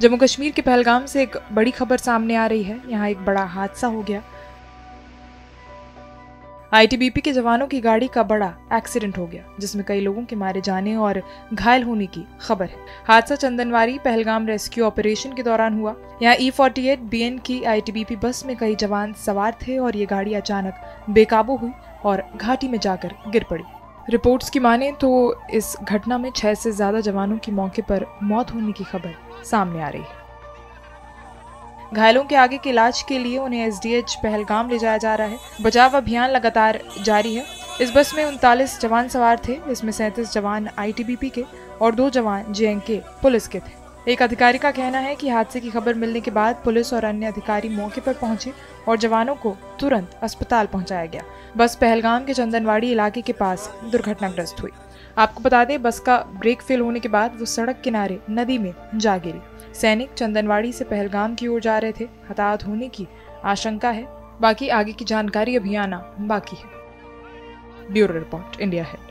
जम्मू कश्मीर के पहलगाम से एक बड़ी खबर सामने आ रही है। यहाँ एक बड़ा हादसा हो गया। आईटीबीपी के जवानों की गाड़ी का बड़ा एक्सीडेंट हो गया, जिसमें कई लोगों के मारे जाने और घायल होने की खबर है। हादसा चंदनवारी पहलगाम रेस्क्यू ऑपरेशन के दौरान हुआ। यहाँ E forty eight B N की आईटीबीपी बस में कई जवान सवार थे और ये गाड़ी अचानक बेकाबू हुई और घाटी में जाकर गिर पड़ी। रिपोर्ट्स की माने तो इस घटना में छह से ज़्यादा जवानों की मौके पर मौत होने की खबर सामने आ रही है। घायलों के आगे के इलाज के लिए उन्हें एसडीएच पहलगाम ले जाया जा रहा है। बचाव अभियान लगातार जारी है। इस बस में उनतालीस जवान सवार थे इसमें सैंतीस जवान आईटीबीपी के और दो जवान जे पुलिस के थे। एक अधिकारी का कहना है कि हादसे की खबर मिलने के बाद पुलिस और अन्य अधिकारी मौके पर पहुँचे और जवानों को तुरंत अस्पताल पहुँचाया गया। बस पहलगाम के चंदनवाड़ी इलाके के पास दुर्घटनाग्रस्त हुई। आपको बता दें, बस का ब्रेक फेल होने के बाद वो सड़क किनारे नदी में जा गिरी। सैनिक चंदनवाड़ी से पहलगाम की ओर जा रहे थे। हताहत होने की आशंका है। बाकी आगे की जानकारी अभी आना बाकी है। ब्यूरो रिपोर्ट, इंडिया है।